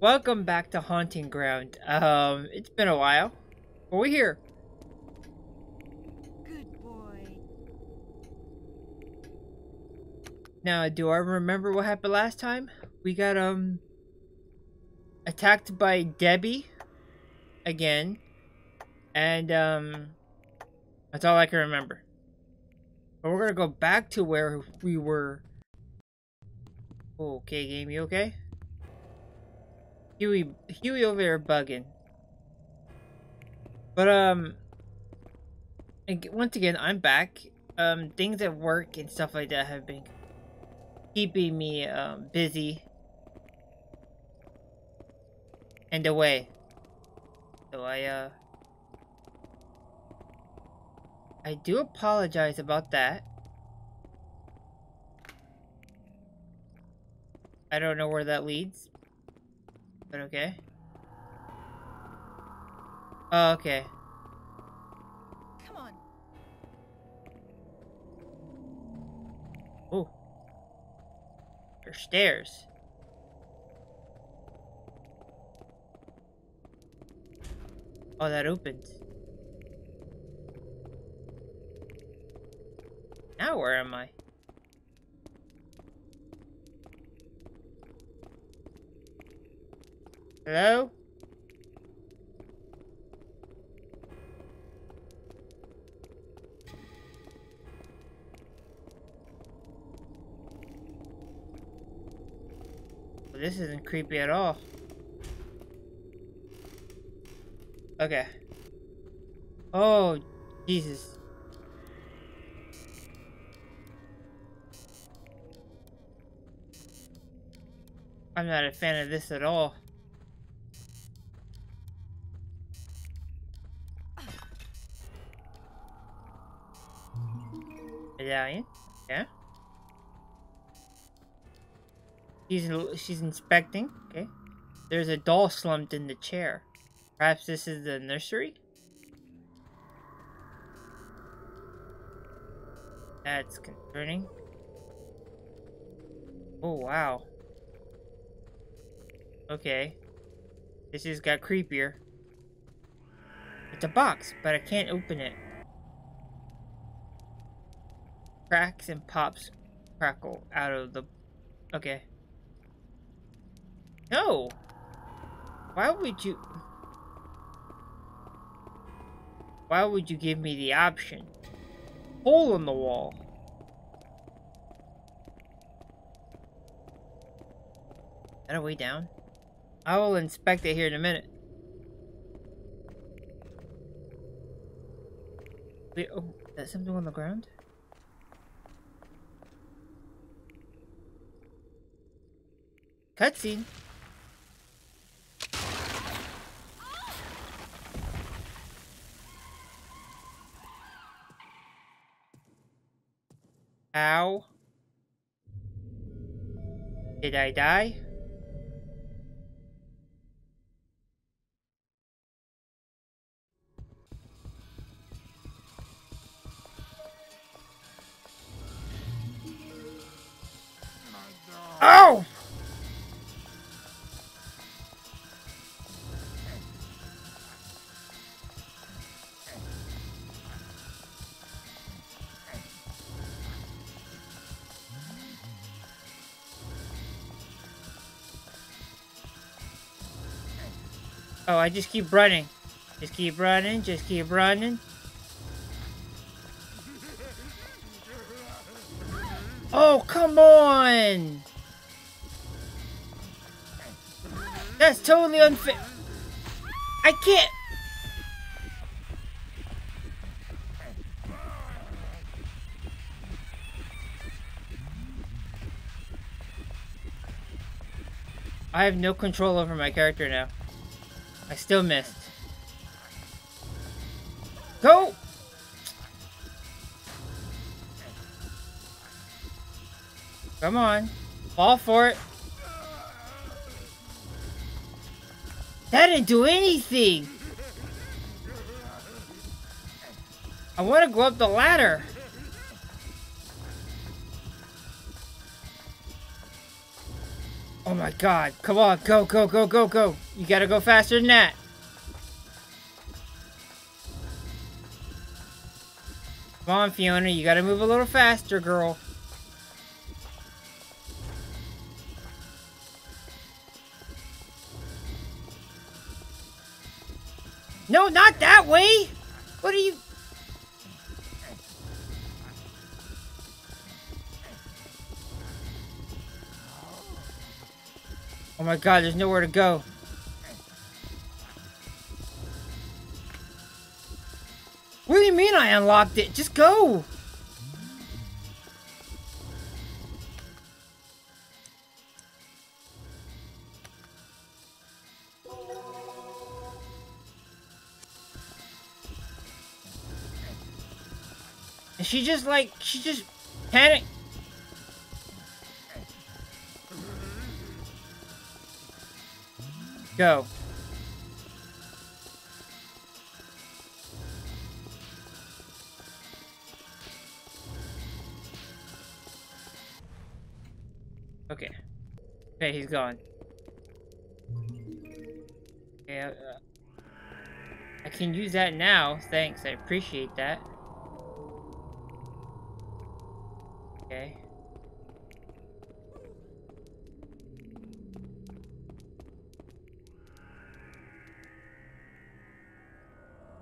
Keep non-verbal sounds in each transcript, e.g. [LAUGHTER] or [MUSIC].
Welcome back to Haunting Ground. Um, it's been a while. But we're here. Good boy. Now, do I remember what happened last time? We got, um, attacked by Debi again. And, um, that's all I can remember. But we're gonna go back to where we were. Okay, game, you okay? Hewie, Hewie over there bugging. But, um, once again, I'm back. Um, things at work and stuff like that have been keeping me, um, busy. And away. So I, uh, I do apologize about that. I don't know where that leads. But okay. Oh, okay. Come on. Oh. There's stairs. Oh, that opens. Now where am I? Hello? Well, this isn't creepy at all. Okay. Oh, Jesus. I'm not a fan of this at all. She's she's inspecting. Okay. There's a doll slumped in the chair. Perhaps this is the nursery. That's concerning. Oh wow. Okay. This just got creepier. It's a box, but I can't open it. Cracks and pops crackle out of the... Okay. No! Why would you... Why would you give me the option? Hole in the wall. Is that a way down? I will inspect it here in a minute. Wait, oh, is that something on the ground? Cutscene. Ow. Did I die? Oh, I just keep running. Just keep running, just keep running. Oh, come on! That's totally unfair. I can't. I have no control over my character now. I still missed. Go! Come on. Fall for it. That didn't do anything! I want to go up the ladder. Oh my god. Come on, go, go, go, go, go. You gotta go faster than that. Come on, Fiona, you gotta move a little faster, girl. No, not that way! What are you... Oh my god, there's nowhere to go. What do you mean I unlocked it? Just go! She just like, she just panicked. Go. Okay. Okay, he's gone. Okay, uh, I can use that now. Thanks, I appreciate that. Okay.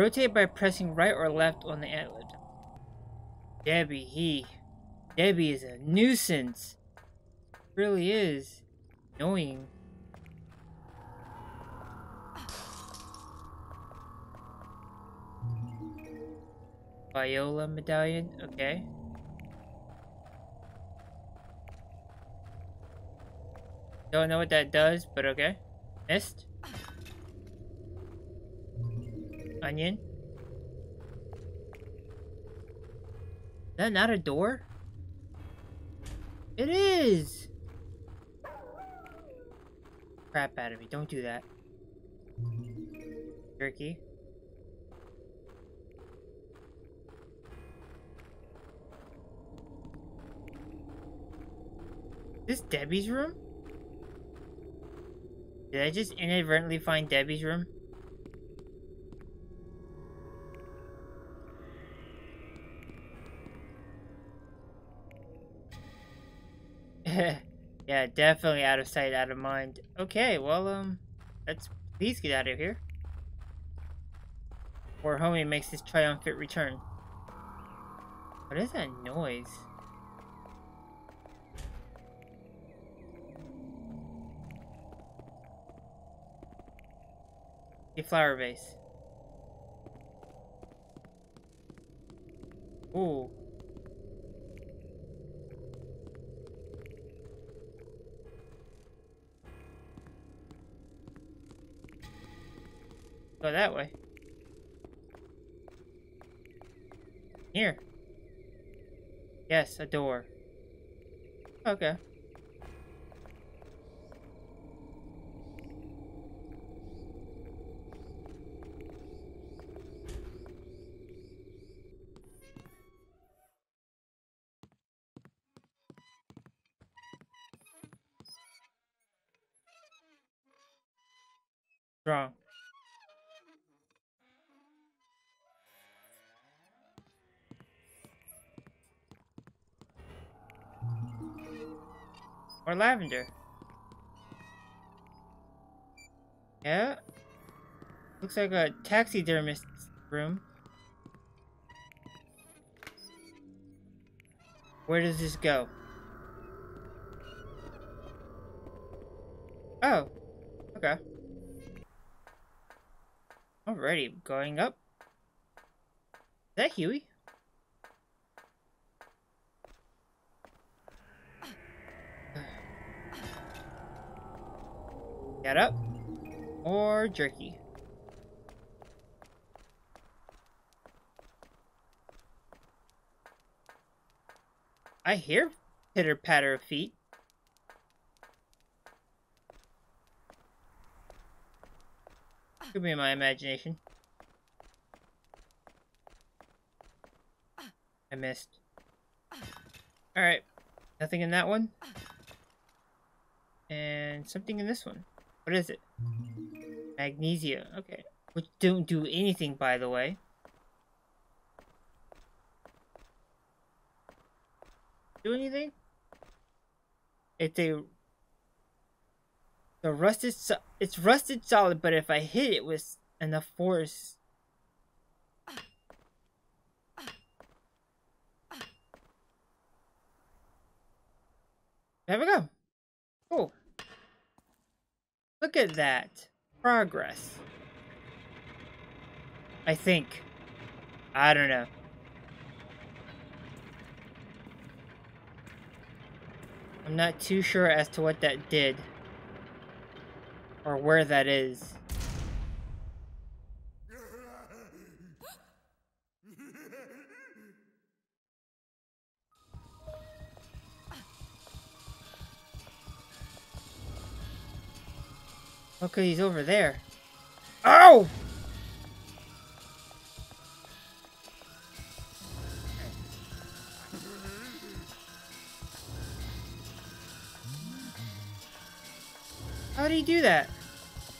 Rotate by pressing right or left on the antler. Debi, he. Debi is a nuisance. Really is. Annoying. Viola medallion, okay. Don't know what that does, but okay. Mist. Onion. Is that not a door? It is! Crap out of me, don't do that. Jerky. This Debi's room? Did I just inadvertently find Debi's room? [LAUGHS] yeah, definitely out of sight, out of mind. Okay, well, um, let's please get out of here. Or homie makes his triumphant return. What is that noise? A flower vase. Ooh. That way. Here. Yes, a door. Okay. Or lavender. Yeah. Looks like a taxidermist's room. Where does this go? Oh. Okay. Alrighty, going up. Is that Hewie? Get up. Or jerky. I hear pitter patter of feet. Could be my imagination. I missed. Alright. Nothing in that one? And something in this one. What is it? Magnesia. Okay. Which don't do anything, by the way. Do anything? It's a the rusted so it's rusted solid, but if I hit it with enough force. There we go. Cool. Look at that. Progress. I think. I don't know. I'm not too sure as to what that did. Or where that is. Okay, he's over there. Oh! How did he do that?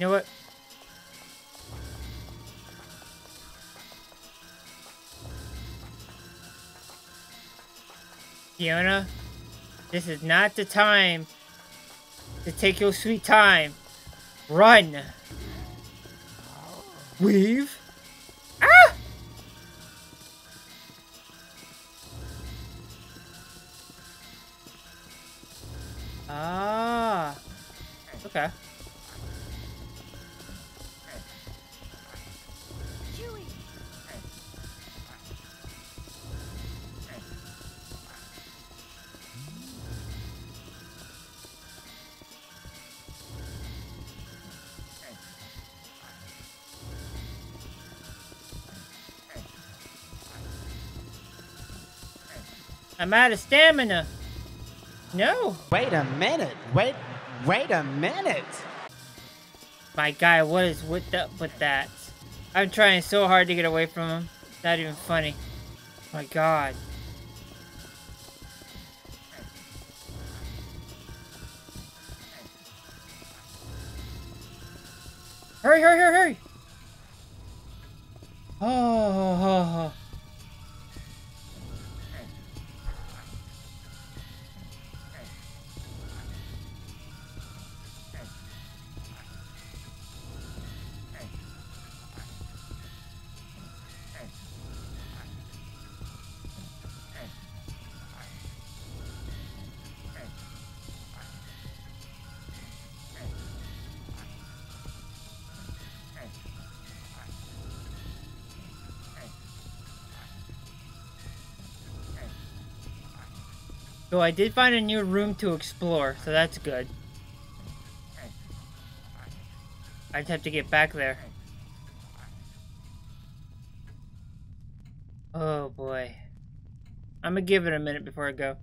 You know what? Fiona, this is not the time to take your sweet time. Run! Weave? Ah! Ah. Okay. I'm out of stamina. No. Wait a minute. Wait, wait a minute. My guy, what is with up with that? I'm trying so hard to get away from him. Not even funny. My god. Hurry, hurry, hurry, hurry! Oh, oh, oh, oh. So I did find a new room to explore, so that's good. I just have to get back there. Oh boy. I'm gonna give it a minute before I go.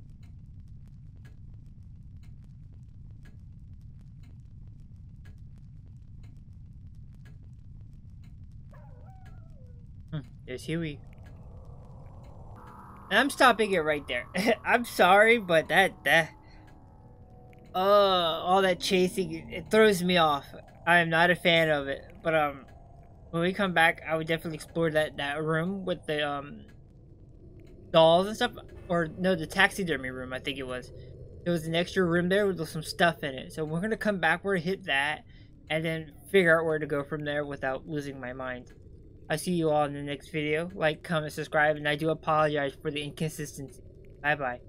Hmm, there's Hewie. I'm stopping it right there. [LAUGHS] I'm sorry, but that that uh all that chasing it throws me off. I am not a fan of it. But um when we come back I would definitely explore that that room with the um dolls and stuff or no the taxidermy room I think it was. There was an extra room there with some stuff in it. So we're gonna come back where hit that and then figure out where to go from there without losing my mind. I'll see you all in the next video. Like, comment, subscribe, and I do apologize for the inconsistency. Bye bye.